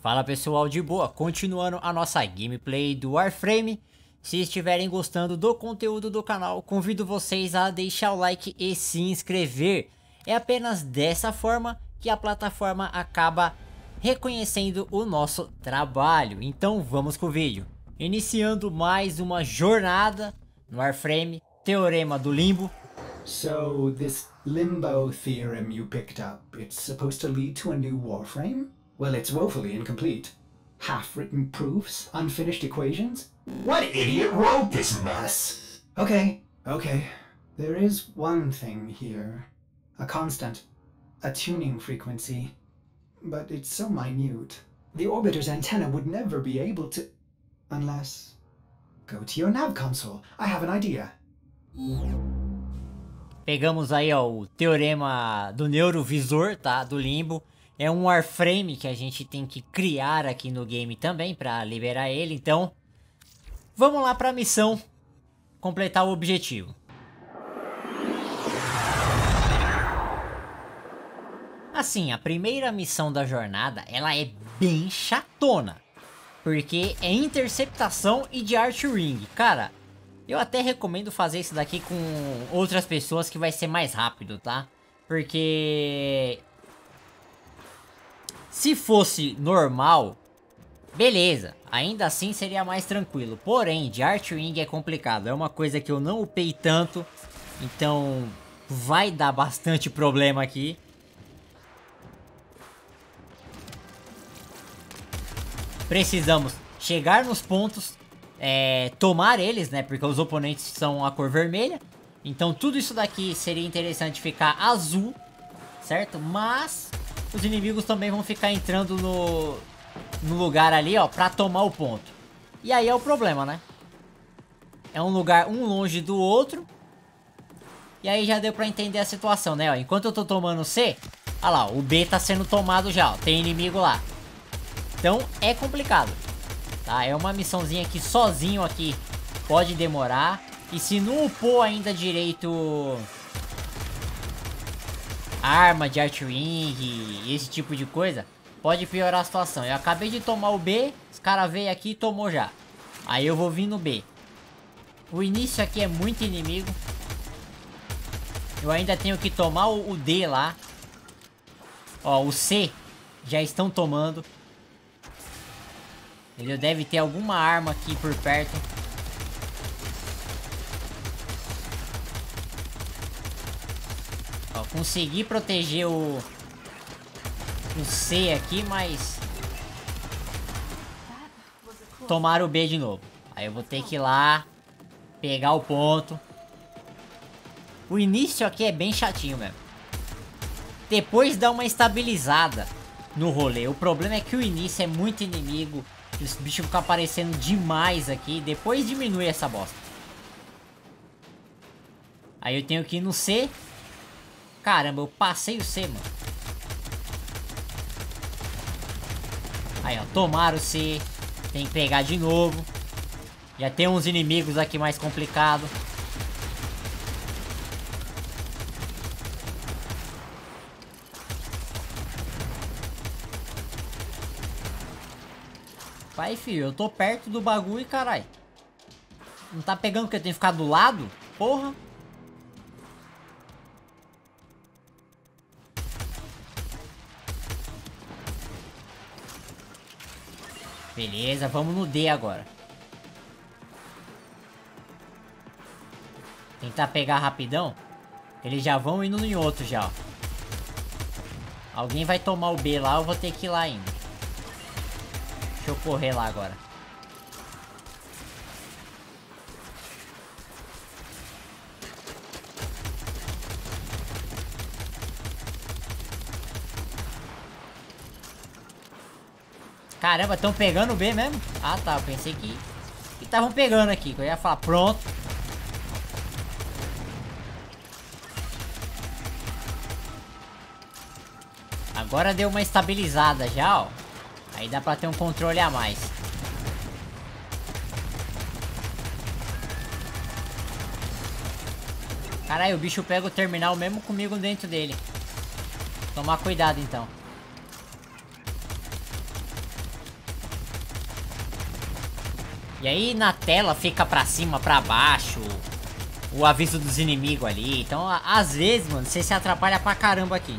Fala pessoal de boa, continuando a nossa gameplay do Warframe. Se estiverem gostando do conteúdo do canal, convido vocês a deixar o like e se inscrever. É apenas dessa forma que a plataforma acaba reconhecendo o nosso trabalho. Então vamos com o vídeo. Iniciando mais uma jornada no Warframe, Teorema do Limbo. So, this limbo theorem you picked up, it's supposed to lead to a new warframe? Well, it's woefully incomplete. Half-written proofs? Unfinished equations? What idiot wrote this mess? Okay, okay. There is one thing here. A constant. A tuning frequency. But it's so minute. The orbiter's antenna would never be able to... Unless... Go to your nav console. I have an idea. Pegamos aí ó, o teorema do neurovisor, tá? Do limbo. É um warframe que a gente tem que criar aqui no game também para liberar ele. Então, vamos lá para a missão completar o objetivo. Assim, a primeira missão da jornada, ela é bem chatona. Porque é interceptação e de Art Ring. Cara, eu até recomendo fazer isso daqui com outras pessoas que vai ser mais rápido, tá? Porque... Se fosse normal, beleza. Ainda assim seria mais tranquilo. Porém, de Art Ring é complicado. É uma coisa que eu não upei tanto. Então, vai dar bastante problema aqui. Precisamos chegar nos pontos, é, tomar eles, né? Porque os oponentes são a cor vermelha. Então tudo isso daqui seria interessante ficar azul, certo? Mas os inimigos também vão ficar entrando no, no lugar ali, ó, pra tomar o ponto. E aí é o problema, né? É um lugar um longe do outro. E aí já deu pra entender a situação, né? Ó, enquanto eu tô tomando C, olha lá, o B tá sendo tomado já, ó, tem inimigo lá. Então é complicado. Tá? É uma missãozinha que sozinho aqui pode demorar. E se não upou ainda direito arma de Art Ring, esse tipo de coisa, pode piorar a situação. Eu acabei de tomar o B, os caras veio aqui e tomou já. Aí eu vou vir no B. O início aqui é muito inimigo. Eu ainda tenho que tomar o, o D lá. Ó, o C já estão tomando. Ele deve ter alguma arma aqui por perto. Consegui proteger o... O C aqui, mas... Tomaram o B de novo. Aí eu vou ter que ir lá... Pegar o ponto. O início aqui é bem chatinho mesmo. Depois dá uma estabilizada no rolê. O problema é que o início é muito inimigo. Os bichos ficam aparecendo demais aqui. Depois diminui essa bosta. Aí eu tenho que ir no C. Caramba, eu passei o C, mano. Aí, ó. Tomaram o C. Tem que pegar de novo. Já tem uns inimigos aqui mais complicados. Vai, filho, eu tô perto do bagulho, carai. Não tá pegando porque eu tenho que ficar do lado? Porra. Beleza, vamos no D agora. Tentar pegar rapidão. Eles já vão indo em outro já, ó. Alguém vai tomar o B lá, eu vou ter que ir lá ainda. Deixa eu correr lá agora. Caramba, estão pegando B mesmo? Ah tá, eu pensei que estavam pegando aqui, que eu ia falar, pronto. Agora deu uma estabilizada já, ó. Aí dá pra ter um controle a mais. Caralho, o bicho pega o terminal mesmo comigo dentro dele. Tomar cuidado então. E aí na tela fica pra cima, pra baixo, o aviso dos inimigos ali. Então, às vezes, mano, você se atrapalha pra caramba aqui.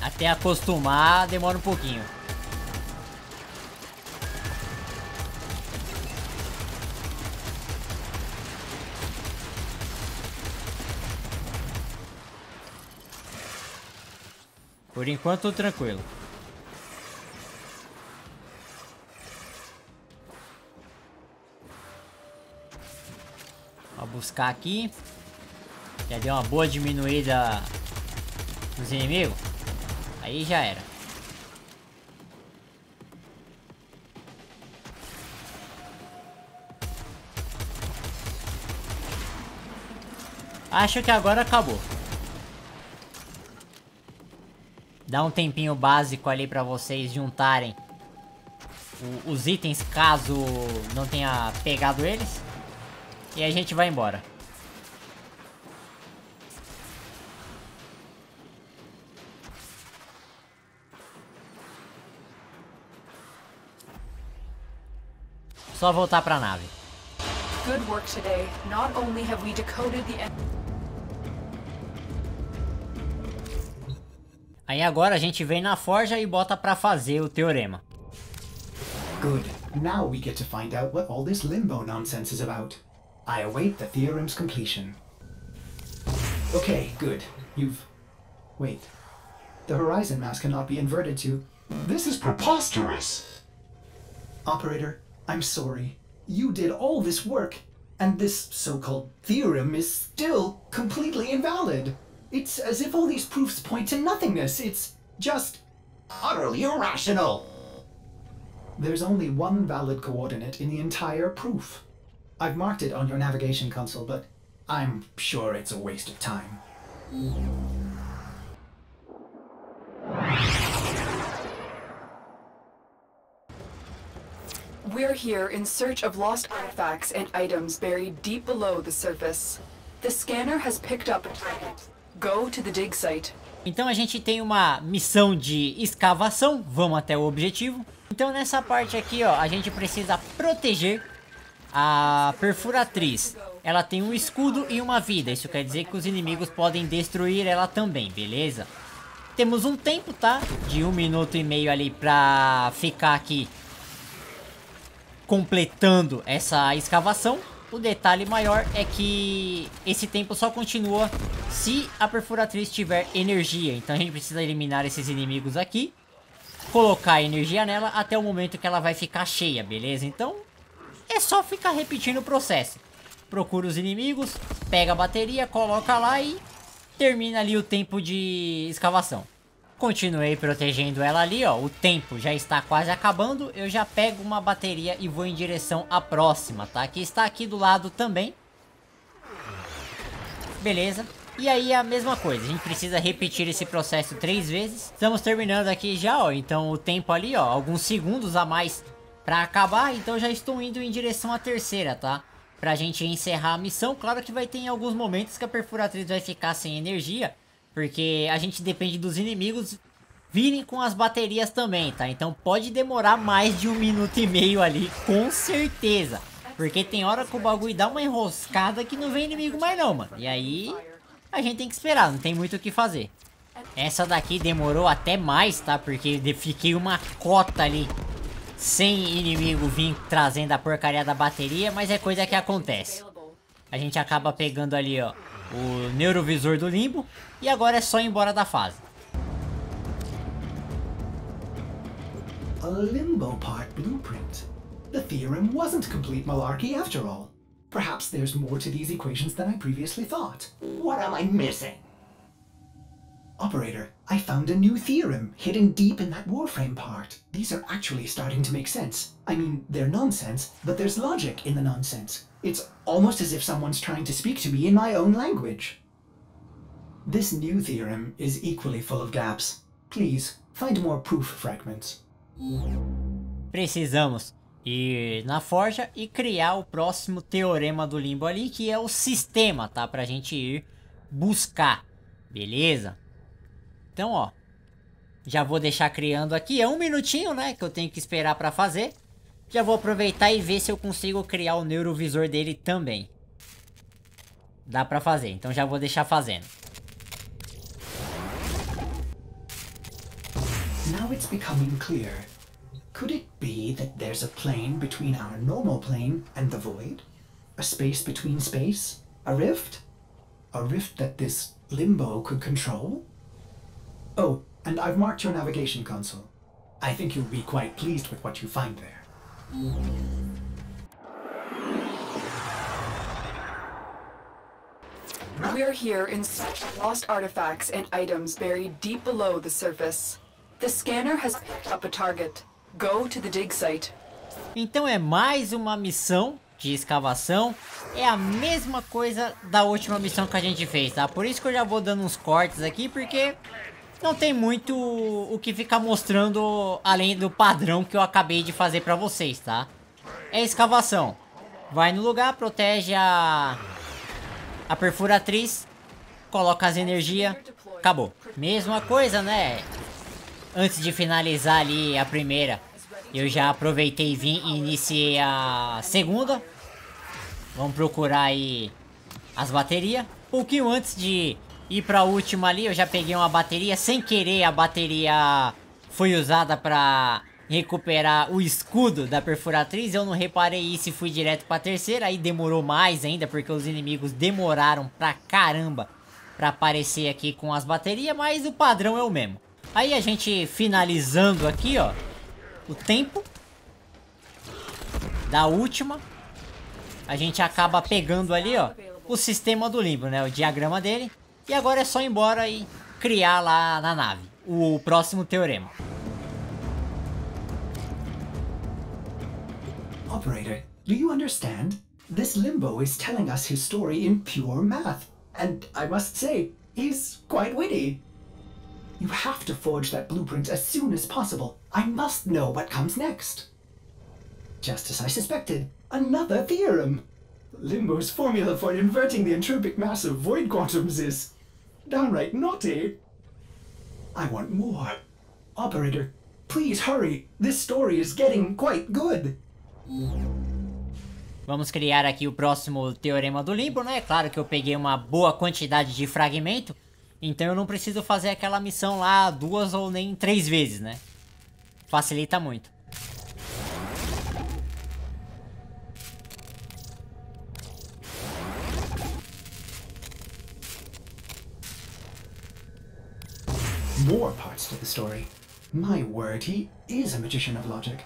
Até acostumar, demora um pouquinho. Por enquanto, tranquilo. Vou buscar aqui. Já deu uma boa diminuída nos inimigos. Aí já era. Acho que agora acabou. Dá um tempinho básico ali pra vocês juntarem o, os itens caso não tenha pegado eles. E a gente vai embora. Só voltar pra nave. Good work today. Not only have we decoded the Aí agora a gente vem na forja e bota pra fazer o teorema. Good. Now we get to find out what all this limbo nonsense is about. I await the theorem's completion. Okay, good. You've... Wait. The horizon mass cannot be inverted to... This is preposterous! Operator, I'm sorry. You did all this work, and this so-called theorem is still completely invalid. It's as if all these proofs point to nothingness. It's just utterly irrational. There's only one valid coordinate in the entire proof. I've marked it on your navigation console, but I'm sure it's a waste of time. We're here in search of lost artifacts and items buried deep below the surface. The scanner has picked up a target. Go to the dig site. Então a gente tem uma missão de escavação, vamos até o objetivo. Então nessa parte aqui, ó, a gente precisa proteger a perfuratriz. Ela tem um escudo e uma vida, isso quer dizer que os inimigos podem destruir ela também, beleza? Temos um tempo, tá? De um minuto e meio ali pra ficar aqui completando essa escavação. O detalhe maior é que esse tempo só continua se a perfuratriz tiver energia. Então a gente precisa eliminar esses inimigos aqui. Colocar energia nela até o momento que ela vai ficar cheia, beleza? Então é só ficar repetindo o processo. Procura os inimigos, pega a bateria, coloca lá e termina ali o tempo de escavação. Continuei protegendo ela ali, ó. O tempo já está quase acabando. Eu já pego uma bateria e vou em direção à próxima, tá? Que está aqui do lado também. Beleza. E aí é a mesma coisa, a gente precisa repetir esse processo três vezes. Estamos terminando aqui já, ó. Então o tempo ali, ó, alguns segundos a mais para acabar. Então já estou indo em direção à terceira, tá? Pra gente encerrar a missão. Claro que vai ter em alguns momentos que a perfuratriz vai ficar sem energia. Porque a gente depende dos inimigos virem com as baterias também, tá? Então pode demorar mais de um minuto e meio ali, com certeza. Porque tem hora que o bagulho dá uma enroscada que não vem inimigo mais não, mano. E aí a gente tem que esperar, não tem muito o que fazer. Essa daqui demorou até mais, tá? Porque fiquei uma cota ali sem inimigo vir trazendo a porcaria da bateria, mas é coisa que acontece. A gente acaba pegando ali, ó, o neurovisor do limbo e agora é só ir embora da fase. A limbo part blueprint. The theorem wasn't complete malarkey after all. Perhaps there's more to these equations than I previously thought. What am I missing? Operator, I found a new theorem hidden deep in that warframe part. These are actually starting to make sense. I mean, they're nonsense, but there's logic in the nonsense. It's almost as if someone's trying to speak to me in my own language. This new theorem is equally full of gaps. Please, find more proof fragments. Precisamos ir na forja e criar o próximo teorema do limbo ali, que é o sistema, tá? Pra gente ir buscar, beleza? Então, ó, Já vou deixar criando aqui. É um minutinho, né? Que eu tenho que esperar pra fazer. Já vou aproveitar e ver se eu consigo criar o neurovisor dele também. Dá pra fazer, então já vou deixar fazendo. Now it's becoming clear. Could it be that there's a plane between our normal plane and the void? A space between space? A rift? A rift that this limbo could control? Oh, and I've marked your navigation console. I think you'll be quite pleased with what you find there. We're here in search of lost artifacts and items buried deep below the surface. The scanner has picked up a target. Go to the dig site. Então é mais uma missão de escavação. É a mesma coisa da última missão que a gente fez, tá? Por isso que eu já vou dando uns cortes aqui, porque não tem muito o que ficar mostrando além do padrão que eu acabei de fazer pra vocês, tá? É escavação. Vai no lugar, protege a, a perfuratriz, coloca as energias, acabou. Mesma coisa, né? Antes de finalizar ali a primeira, eu já aproveitei e vim e iniciei a segunda. Vamos procurar aí as baterias. Pouquinho antes de ir para a última ali, eu já peguei uma bateria. Sem querer, a bateria foi usada para recuperar o escudo da perfuratriz. Eu não reparei isso e fui direto para a terceira. Aí demorou mais ainda, porque os inimigos demoraram pra caramba para aparecer aqui com as baterias. Mas o padrão é o mesmo. Aí a gente finalizando aqui, ó, o tempo da última, a gente acaba pegando ali, ó, o sistema do limbo, né, o diagrama dele. E agora é só ir embora e criar lá na nave o próximo teorema. Operator, do you understand? This limbo is telling us his story in pure math. And I must say, he's quite witty. You have to forge that blueprint as soon as possible. I must know what comes next. Just as I suspected, another theorem. Limbo's formula for inverting the entropic mass of void quantums is downright naughty. I want more. Operator, please hurry. This story is getting quite good. Vamos criar aqui o próximo teorema do limbo, né? Claro que eu peguei uma boa quantidade de fragmento, então eu não preciso fazer aquela missão lá duas ou nem três vezes, né? Facilita muito. Parts to the story. My word, he is a magician of logic.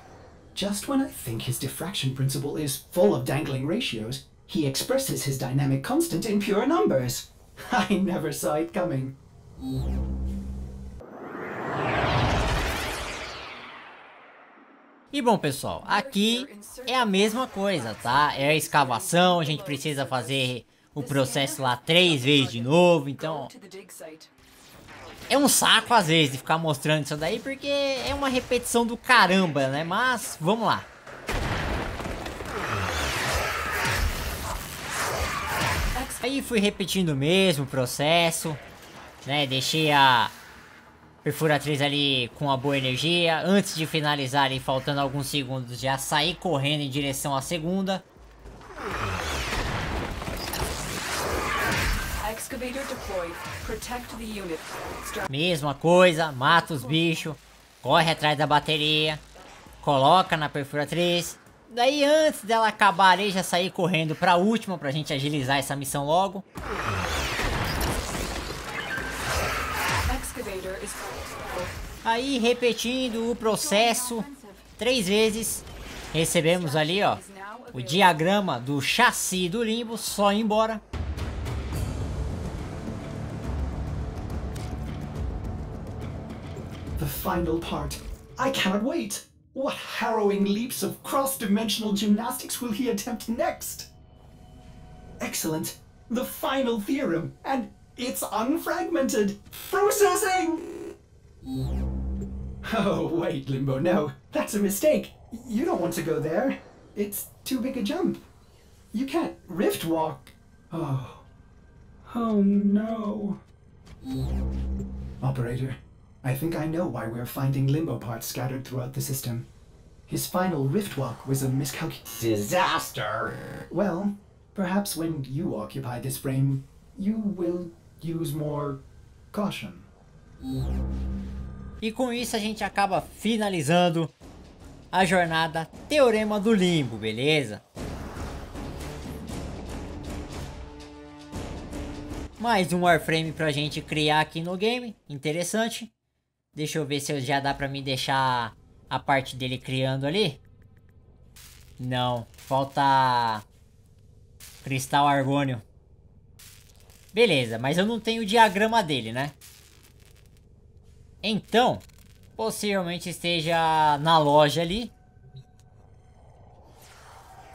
Just when I think his diffraction principle is full of dangling ratios, he expresses his dynamic constant in pure numbers. I never saw it coming. E bom pessoal, aqui é a mesma coisa, tá? É a escavação, a gente precisa fazer o processo lá três vezes de novo, então é um saco às vezes de ficar mostrando isso daí, porque é uma repetição do caramba, né? Mas vamos lá. Aí fui repetindo o mesmo processo, né? Deixei a perfuratriz ali com a boa energia. Antes de finalizar ali, faltando alguns segundos, já saí correndo em direção à segunda. Mesma coisa, mata os bichos, corre atrás da bateria, coloca na perfuratriz. Daí antes dela acabar já sair correndo pra última pra gente agilizar essa missão logo. Aí repetindo o processo três vezes, recebemos ali ó, o diagrama do chassi do limbo, só ir embora. Final part. I cannot wait. What harrowing leaps of cross dimensional gymnastics will he attempt next? Excellent. The final theorem, and it's unfragmented. Processing! Oh, wait, Limbo, no. That's a mistake. You don't want to go there. It's too big a jump. You can't rift walk. Oh. Oh no. Operator, I think I know why we're finding limbo parts scattered throughout the system. His final rift walk was a miscalculation. Disaster. Well, perhaps when you occupy this frame, you will use more caution. E com isso a gente acaba finalizando a jornada Teorema do Limbo, beleza? Mais um Warframe pra gente criar aqui no game, interessante. Deixa eu ver se já dá pra me deixar a parte dele criando ali. Não, falta cristal argônio. Beleza, mas eu não tenho o diagrama dele, né? Então, possivelmente esteja na loja ali.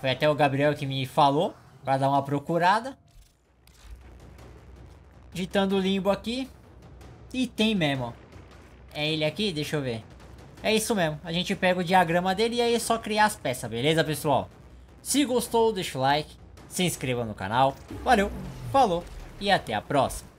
Foi até o Gabriel que me falou para dar uma procurada. Ditando limbo aqui. E tem mesmo, ó. É ele aqui? Deixa eu ver. É isso mesmo. A gente pega o diagrama dele e aí é só criar as peças, beleza, pessoal? Se gostou, deixa o like. Se inscreva no canal. Valeu, falou e até a próxima.